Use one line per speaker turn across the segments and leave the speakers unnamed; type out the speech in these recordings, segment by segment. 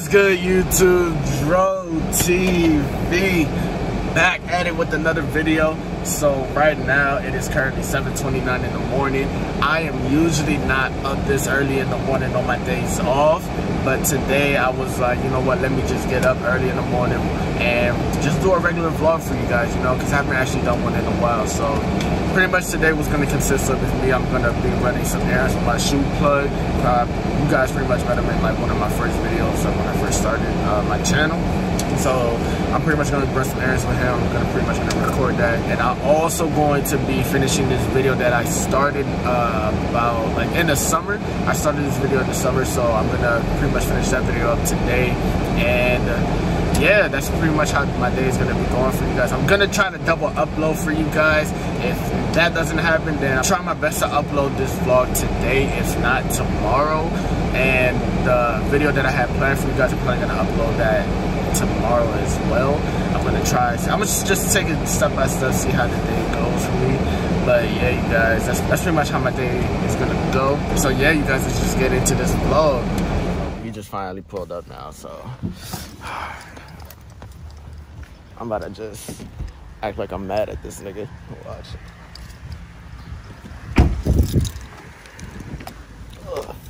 What's good, YouTube? Droh TV back at it with another video. So right now it is currently 7:29 in the morning. I am usually not up this early in the morning on my days off, but today I was like, you know what? Let me just get up early in the morning and just do a regular vlog for you guys, you know, because I haven't actually done one in a while. So pretty much today was going to consist of me. I'm going to be running some errands with my shoe plug. Uh, you guys pretty much him in like one of my first videos when I first started uh, my channel. So I'm pretty much going to run some errands with him. I'm going to pretty much going to record that. And I'm also going to be finishing this video that I started uh, about like in the summer. I started this video in the summer, so I'm going to pretty much finish that video up today. And uh, yeah, that's pretty much how my day is going to be going for you guys. I'm going to try to double upload for you guys. If that doesn't happen, then I'll try my best to upload this vlog today, if not tomorrow. And the video that I have planned for you guys, I'm probably to upload that tomorrow as well. I'm gonna try. I'm gonna just take it step by step, see how the day goes for me. But yeah, you guys, that's that's pretty much how my day is gonna go. So yeah, you guys, let's just get into this vlog. We just finally pulled up now, so I'm about to just act like I'm mad at this nigga. Watch. What's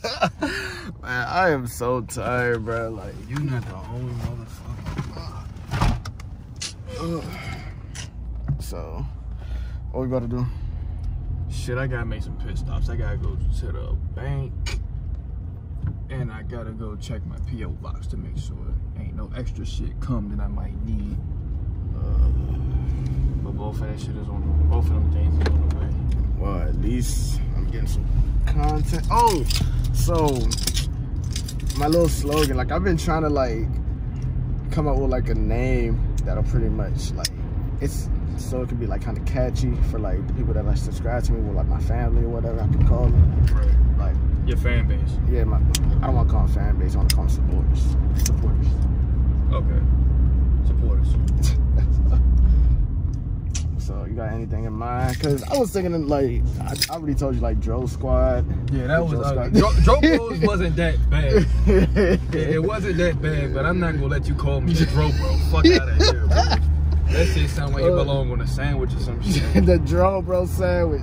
Man, I am so tired, bro. Like,
you're not the only motherfucker.
so, what we about to do?
Shit, I gotta make some pit stops. I gotta go to the bank. And I gotta go check my P.O. box to make sure ain't no extra shit come that I might need. Uh, but both of that shit is on both of them things is on the way.
Well, at least I'm getting some content. Oh, so my little slogan, like I've been trying to like come up with like a name that'll pretty much like it's so it can be like kind of catchy for like the people that like subscribe to me with like my family or whatever I can call them.
Right.
Like
Your fan base.
yeah, my I don't want to call them fan base. I want to call them supporters. Supporters.
Okay. Supporters.
So you got anything in mind? Cause I was thinking of, like I, I already told you like Droh Squad.
Yeah, that was.
Joe,
Joe Bros wasn't that bad. It, it wasn't that bad, but I'm not gonna let you call me the Droh Bro. Fuck out of here, bro. That shit sound like it
Uh,
belong on a sandwich or some shit.
the Droh Bro sandwich.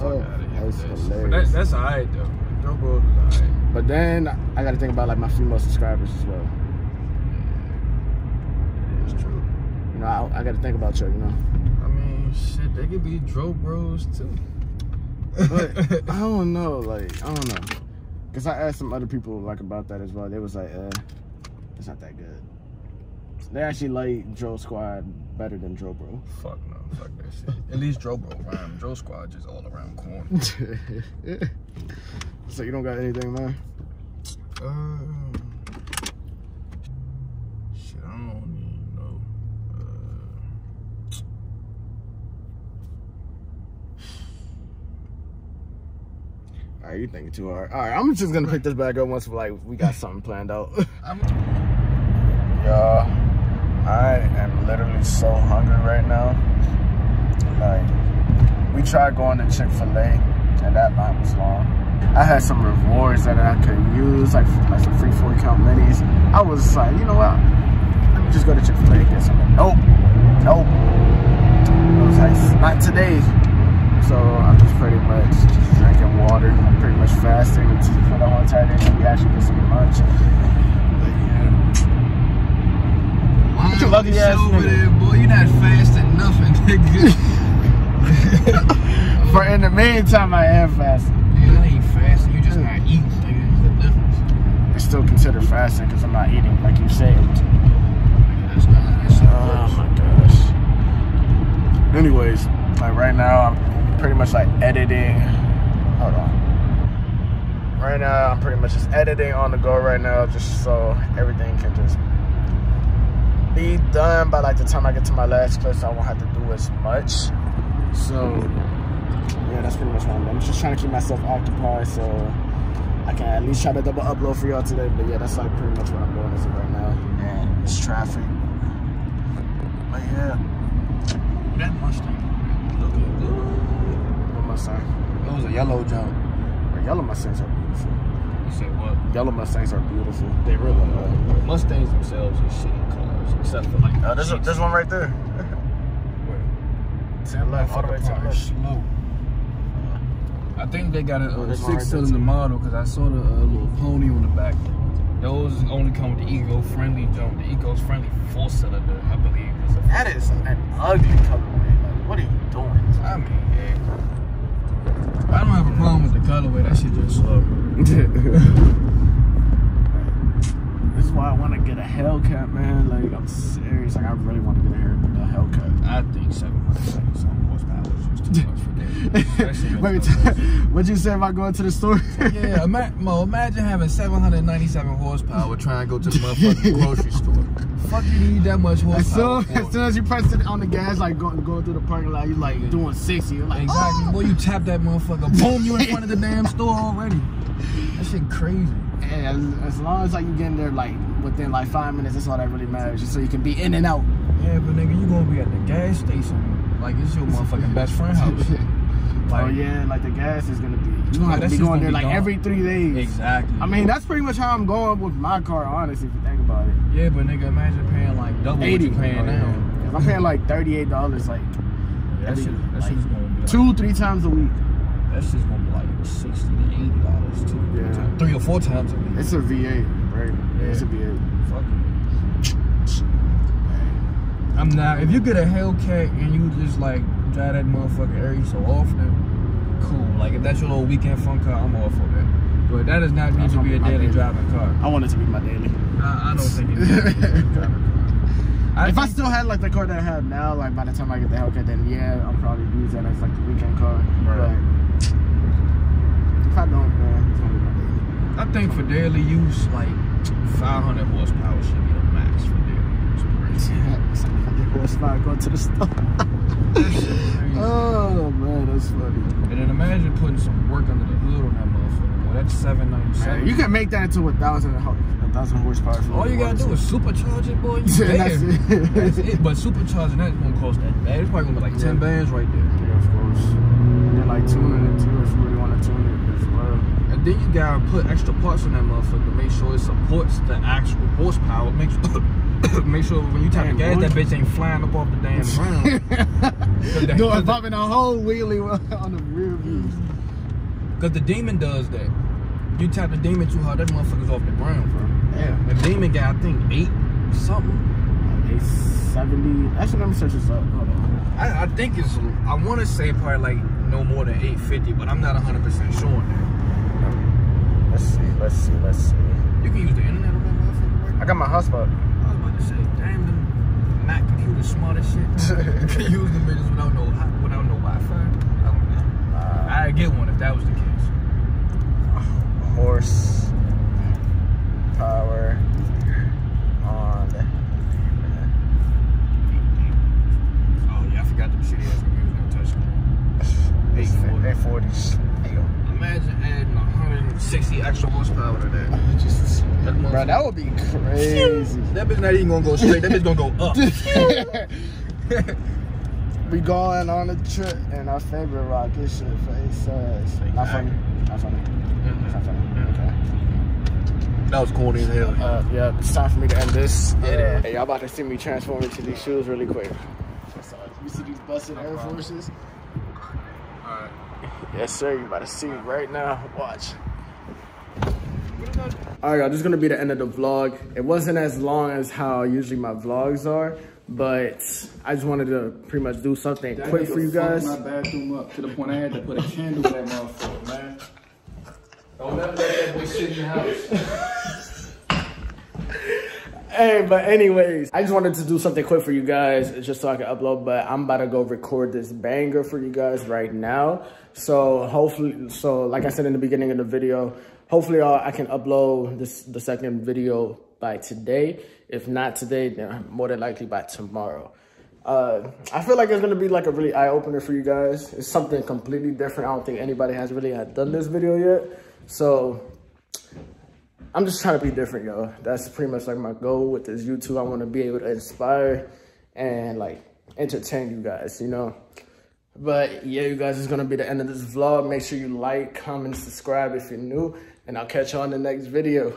Fuck
Oh,
out of here.
that's
with that shit.
hilarious.
But that, that's alright though. Droh Bros is alright.
But then I got to think about like my female subscribers as well.
It.
You know, I, I got to think about you. You know,
Shit, they could be Droh Bros too.
but I don't know. Like I don't know, cause I asked some other people like about that as well. They was like, uh, it's not that good. They actually like Droh Squad better than Droh Bro.
Fuck no, fuck that shit. At least Droh Bro rhyme. Droh Squad just all around corn.
so you don't got anything, man?
Um, shit, I don't even know. Uh,
All right, you thinking too hard. All right, I'm just gonna pick this back up once like we got something planned out. Y'all, I am literally so hungry right now. Like, we tried going to Chick-fil-A, and that line was long. I had some rewards that I could use, like, like some free 40 count minis. I was like, you know what? Let me just go to Chick-fil-A and get something. Nope. Nope. I was like, not today. So I'm just pretty much just drinking water. I'm pretty much fasting for the whole entire day. We actually get some lunch. But yeah. What you lucky ass
over there, boy. You're not fasting nothing, nigga.
For in the meantime, I am fasting.
Yeah, it ain't fasting. You just not eating, nigga. The difference.
It's still considered fasting because I'm not eating like you said.
Nigga, that's not. That's
Oh my gosh. Anyways, like right now, I'm pretty much like editing. Hold on. Right now, I'm pretty much just editing on the go right now, just so everything can just be done by like the time I get to my last clip, so I won't have to do as much. So, yeah, that's pretty much what I'm doing. I'm just trying to keep myself occupied so I can at least try to double upload for y'all today. But yeah, that's like pretty much what I'm doing as of right now. And it's traffic. But yeah,
That Mustang looking good.
what Mustang?
It was a yellow jump.
The yellow Mustangs are beautiful.
You said what?
Yellow Mustangs are beautiful.
They really are. Mustangs themselves are shitty cars, except for like.
Uh, there's, a, there's one right there.
Where?
To the left, all the way to the left.
slow. I think they got a,
Oh,
a
there's one right
six-cylinder
too.
model because I saw the uh, little pony on the back. Those only come with the eco friendly jump. The eco's friendly four cylinder, I believe. Is a
That is an ugly colorway. Like, what are you doing?
I mean, yeah. I don't have a problem with the colorway. That shit just slow.
this is why I want to get a Hellcat, man. Like, I'm serious. Like, I really want to get a, a Hellcat.
I think 770 some
Wait,
makes no sense.
what'd you say about going to the store?
Yeah, ima- Mo, imagine having 797 horsepower trying to go to the motherfucking grocery store. Fuck you need that much
As
horsepower
soon,
for?
as soon as you press it on the gas, like going, going through the parking lot, you like doing 60. You're like,
Exactly.
oh!
Boy, you tap that motherfucker, boom, you in front of the damn store already. That shit crazy.
And as, as long as like you get in there like within like five minutes, that's all that really matters. Just so you can be in and out.
Yeah, but nigga, you gonna be at the gas station like it's your motherfucking best friend house. Like,
oh yeah, like the gas is gonna be. You gonna
Yeah,
have to be going there like
gone.
every three days.
Exactly.
I mean, that's pretty much how I'm going with my car, honestly, if you think about it.
yeah, but nigga, imagine paying like double what you paying
Oh,
now.
yeah. 'Cause I'm paying like thirty-eight dollars, like
That
Every-
shit, that
like,
shit's gonna be like,
two, three times a week.
that shit's gonna be like sixty to eighty dollars two,
Yeah.
times- three or four times a week.
It's a V8, right? Yeah, it's a
Yeah.
V8.
Fuck it. I'm not. If you get a Hellcat and you just like drive that motherfucker every so often, cool. Like if that's your little weekend fun car, I'm all for that. But that does not need to be a daily
daily.
driving car.
I want it to be my daily.
I, I don't think it needs to be a daily driving car. I
if I still had like the car that I have now, like by the time I get the Hellcat, then yeah, I'll probably use that as like the weekend car.
Right.
But if I don't, man, it's gonna be my daily.
I think for daily use, like 500 horsepower should be the max for daily
100 horsepower going to the store.
That shit crazy.
oh man, that's funny.
And then imagine putting some work under the hood on that motherfucker. Boy, that's 797.
Man, you can make that into a thousand, a thousand horsepower.
All you gotta do is supercharge it, boy. You there.
That's it.
That's it. But supercharging that gonna cost that bad. It's probably gonna be like 10
Yeah.
bands right there.
Yeah, of course. And then like tuning it too, if you really want to tune it as well.
And then you gotta put extra parts on that motherfucker to make sure it supports the actual horsepower. Make sure, make sure when you tap the gas, that bitch ain't flying up off the damn ground. the-
Doing
'cause the-
popping a whole wheelie on the rear views.
Cause the demon does that. You tap the demon too hard, that motherfucker's off the ground, bro.
Yeah.
The demon got, I think, eight something.
Like 870. Actually, let me search this up. Hold on.
I, I think it's, I want to say probably like no more than 850, but I'm not 100% sure on that.
Let's see. Let's see. Let's see.
You can use the internet on that motherfucker.
I got my hotspot.
I was about damn, them Mac computers smart as shit. can use the bitches without no, without no Wi-Fi. I don't know.
Uh,
I'd get one if that was the case.
horse power on.
Oh yeah, I forgot them shitty ass computers never touched them.
840.
Imagine adding 160 extra horsepower to that.
Just,
That
bro, that would be crazy.
That bitch not even gonna go straight. That bitch gonna go up.
we going on a trip and our favorite rocket ship face uh, us. Not funny. Not funny. Mm-hmm. Not funny. Mm-hmm. Okay.
That was corny as hell.
Uh, yeah, it's time for me to end this.
Yeah, it is.
Hey, y'all about to see me transform into these shoes really quick. You see these busted Air Forces?
Alright.
Yes, sir. You about to see right now. Watch. All right, y'all. This is gonna be the end of the vlog. It wasn't as long as how usually my vlogs are, But I just wanted to pretty much do something
That
quick for you guys.
my bathroom up to the point I had to put a candle in that motherfucker, man. Don't ever let that boy sit in the house.
Hey, but anyways, I just wanted to do something quick for you guys just so I can upload, but I'm about to go record this banger for you guys right now. So hopefully, so like I said in the beginning of the video, hopefully I can upload this the second video by today. If not today, then more than likely by tomorrow. Uh, I feel like it's gonna be like a really eye opener for you guys. It's something completely different. I don't think anybody has really done this video yet. So I'm just trying to be different, yo. That's pretty much like my goal with this YouTube. I want to be able to inspire and like entertain you guys, you know. But yeah, you guys, it's gonna be the end of this vlog. Make sure you like, comment, subscribe if you're new, and I'll catch you on the next video.